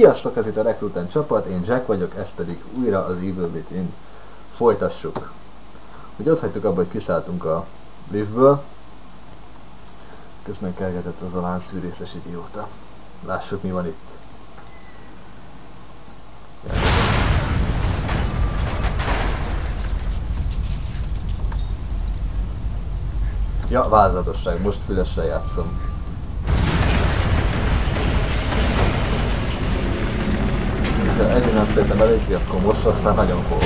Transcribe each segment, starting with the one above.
Sziasztok, ez itt a Recruiten csapat, én Jack vagyok, ez pedig újra az Evil Within. Folytassuk. Hogy ott hagytuk abba, hogy kiszálltunk a liftből. Közben kergetett az a láncfűrészes idióta. Lássuk mi van itt. Ja, változatosság, most fülesre játszom. Eddig nem féltem eléggé, akkor most aztán nagyon fogok.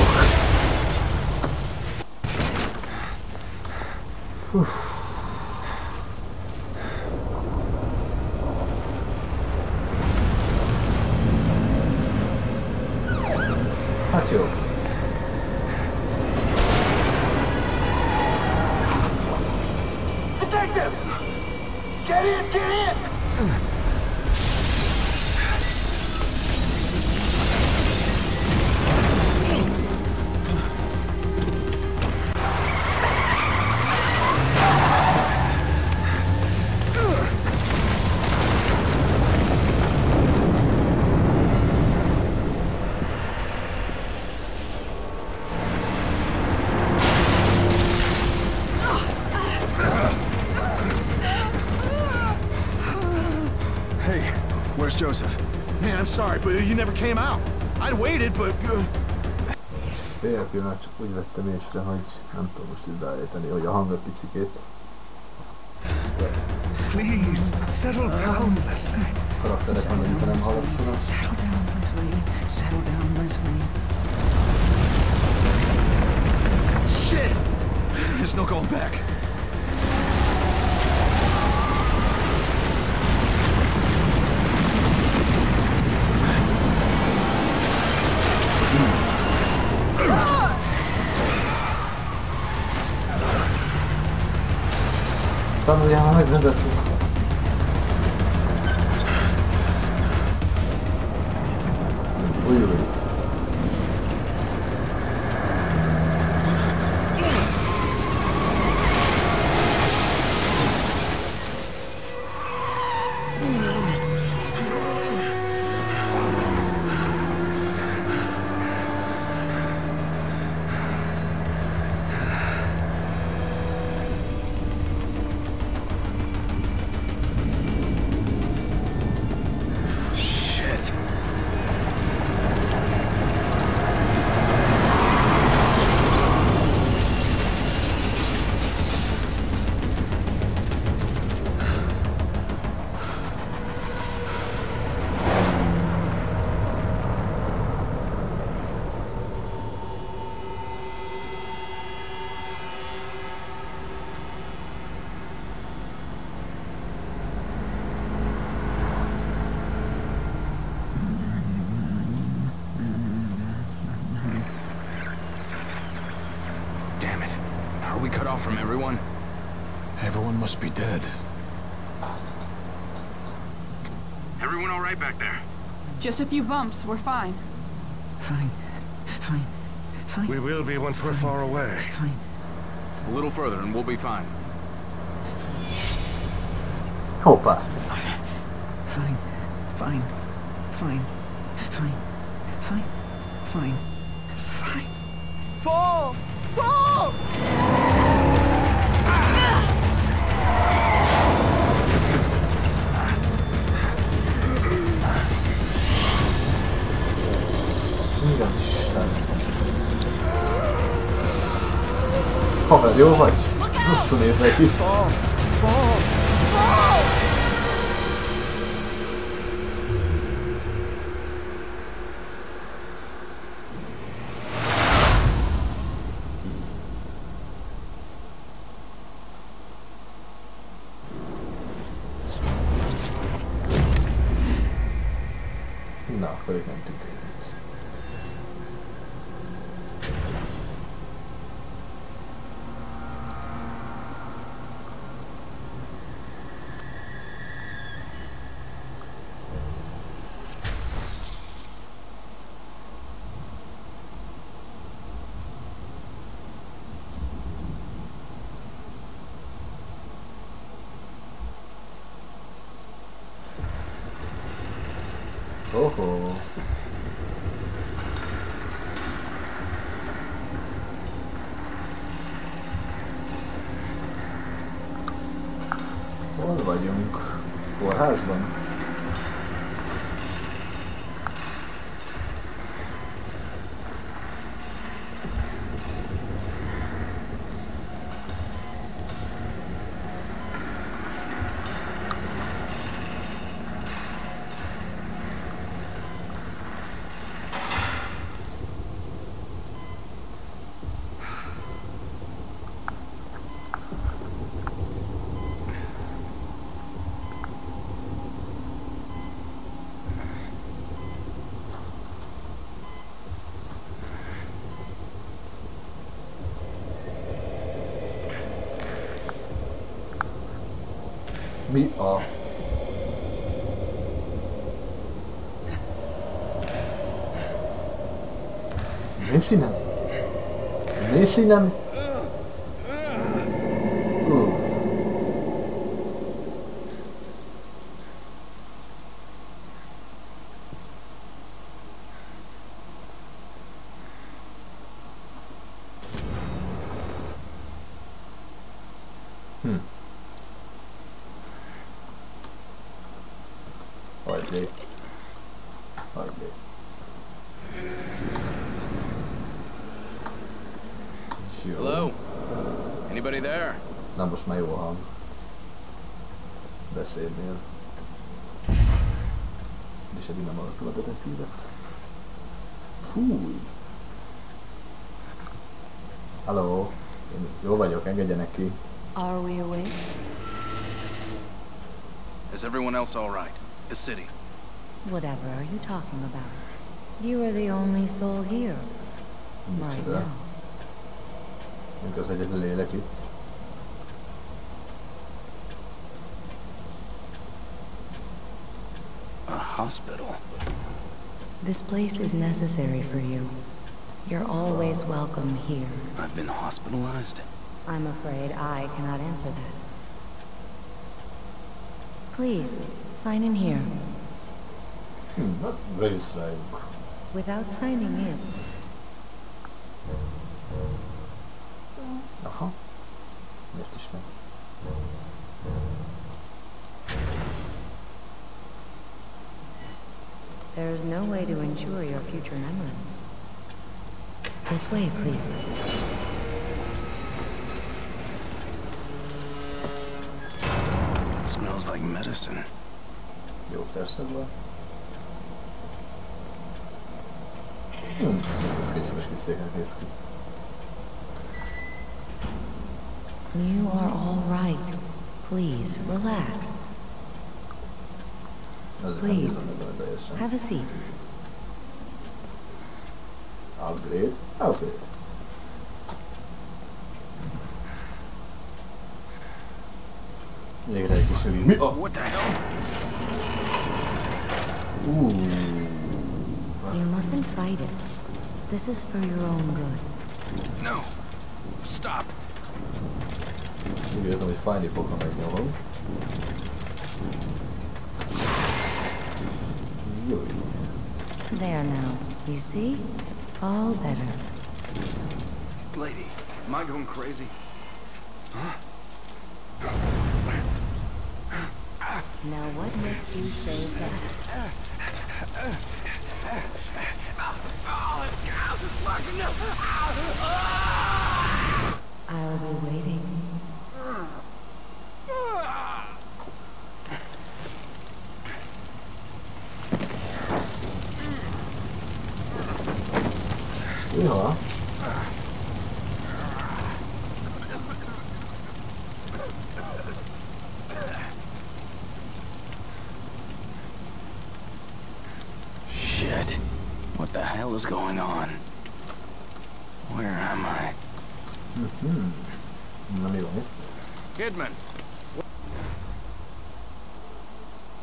Uff. Hát jó. Detective! Get in, get in! Hey, where's Joseph? Man, I'm sorry, but you never came out. I'd waited, but... Uh, Fél pillanat csak úgy vettem észre, hogy nem tudom most itt beállítani, hogy a hangot picikét. please, settle down, Leslie. Karakterek van, amit nem hallatszanak. Settle down, Leslie. Settle down, Leslie. Shit! There's no going back. Tahun yang. From everyone? Everyone must be dead. Everyone all right back there? Just a few bumps, we're fine. Fine. Fine. Fine. We will be once we're far away. Fine. A little further and we'll be fine. Hoppá! Fine. Fine. Fine. Fine. Fine. Fine. Fine. Fall! Fall! vocês estão. Oh, velho, eu, velho. Não se aí. Oho. Hol vagyunk? Kórházban? Mi a... Mész innen? Mész innen? Uff. Hm. Hagyd Hagyd Jó. Hello? Anybody there? Na most már jó a hang. Beszédnél. És eddig nem hallottam a detektívet. Fúj! Halló? Én jó vagyok, engedjenek ki. Are we awake? Is everyone else all right? The city. Whatever are you talking about? You are the only soul here. Right Micsoda. now. Még az egyetlen lélek itt. A hospital. This place is necessary for you. You're always welcome here. I've been hospitalized. I'm afraid I cannot answer that. Please, sign in here. Hm, na, regisztráljunk. Without signing in, Aha. Miért is nem? there is no way to ensure your future memories. This way, please. Smells like medicine. Gyógyszerszedve. Hm, ez kényelmes kis széken néz ki. You are all right. Please, relax. Please. bízom benne teljesen. Have a seat. Upgrade? Upgrade. Végre egy er kis rövid. Mi a... What the hell? Uuuuh. You mustn't fight it. This is for your own good. No. Stop. Úgy érzem, hogy fájni fog, ha megnyomom. Jó. There now. You see? All better. Lady, am I going crazy? Now what makes you say that? I'll be waiting. Iha. Shit. What the hell is going on? Hmm. Na mi van itt? Kidman,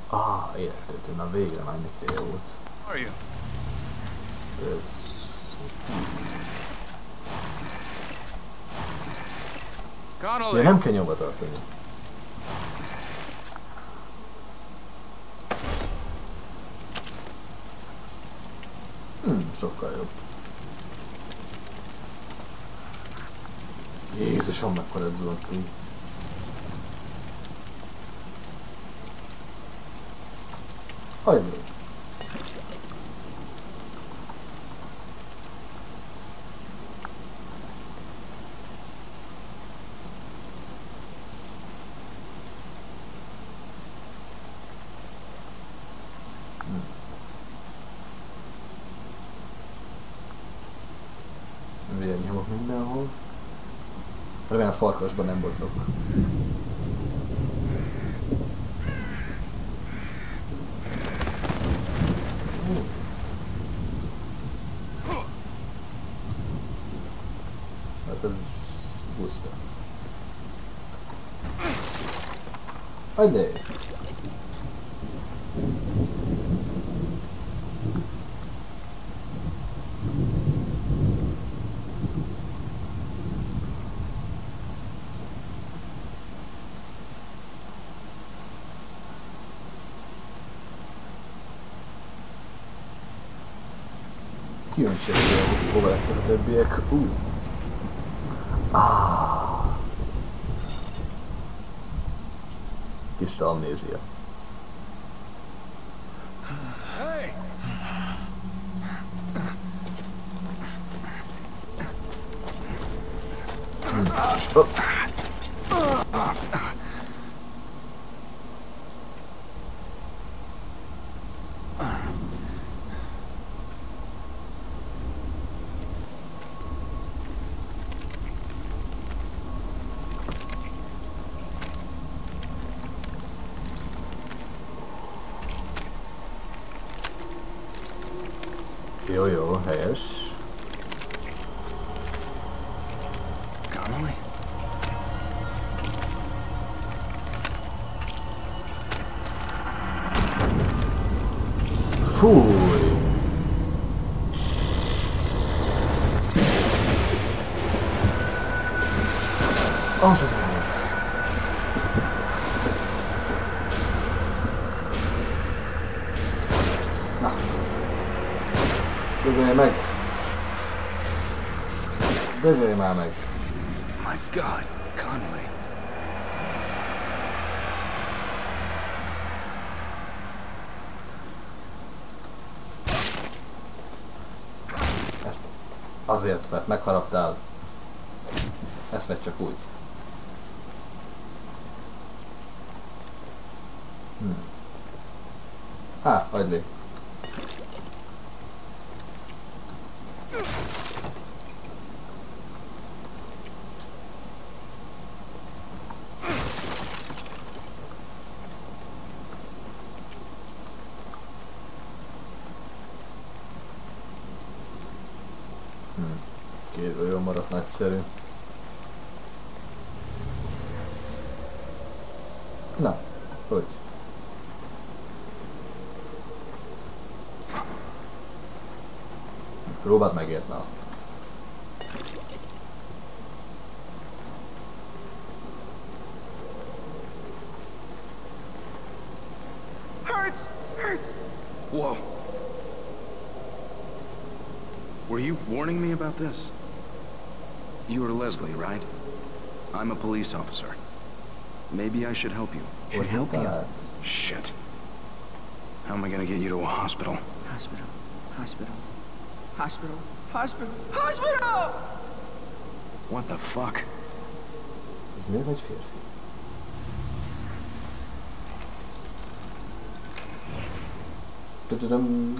Ah, értető. Na végre már neki jó volt. where are you? Ez... Ja, Connolly! nem kell nyomva tartani. sokkal jobb. Jézusom, mekkora zuhantunk. Hagyd farkasban nem botlok. Hát ez buszta. Hagyd Kíváncsi hogy hova lettek a többiek. Ú. Ah. Tiszta amnézia. Fúj! Az a volt. Na. Dögölj meg! Dögölj már meg! My God, azért, mert megharaptál. Ezt megy csak úgy. Hm. Há, hagyd Két olyan maradt nagyszerű. Na, hogy? Próbáld megért! Whoa. Were you warning me about this? You are Leslie, right? I'm a police officer. Maybe I should help you. Should help you. Tehát, Shit. How am I gonna get you to a hospital? Hospital. Hospital. Hospital. Hospital. Hospital! What the fuck? Ez nő vagy férfi? Tudum.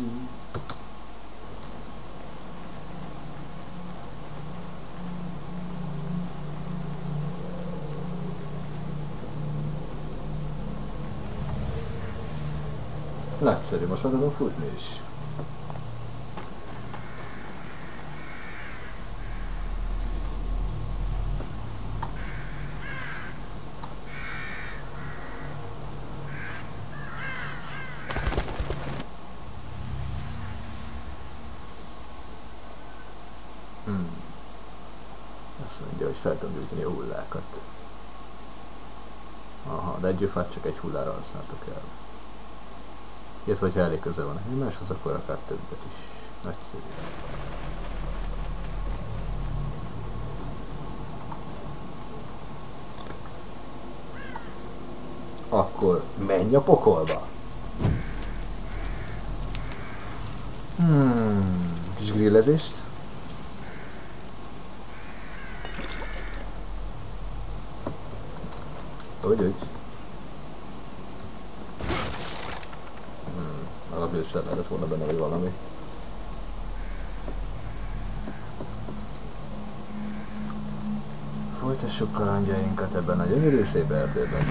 Nagyszerű, most már tudom futni is. Hmm. Azt mondja, hogy fel tudom gyújtani a hullákat. Aha, de egy gyufát csak egy hullára használtok el. Illetve, hogyha elég közel van egymáshoz, akkor akár többet is. Nagyszerű. Akkor menj a pokolba! Hmm, kis grillezést. Úgy, úgy. Hmm, alapőszer lehetett volna benne, vagy valami. Folytassuk kalandjainkat ebben a gyönyörű szép erdőben.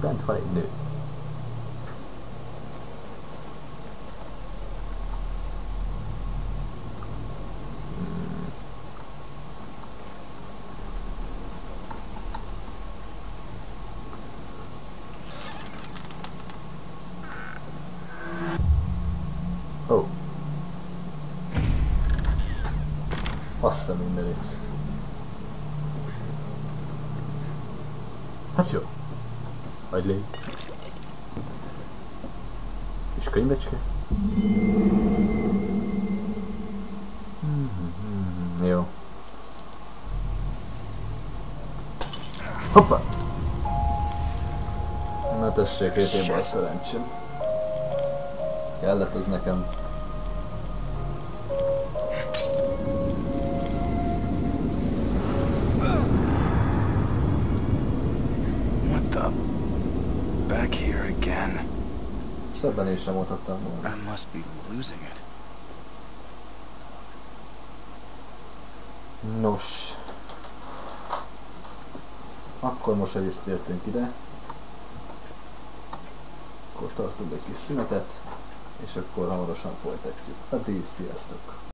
Bent van egy nő. Ó. Azt a mindenit. Hát jó. Hagy légy. És könyvecske? Mhm, Jó. Hoppa! Na tessék, rétében a szerencsém. Kellett ez nekem. What the? Back here again. Szebben én sem mondhattam volna. I must be losing it. Nos. Akkor most, hogy visszatértünk ide, akkor tartunk egy kis szünetet, és akkor hamarosan folytatjuk. Addig sziasztok!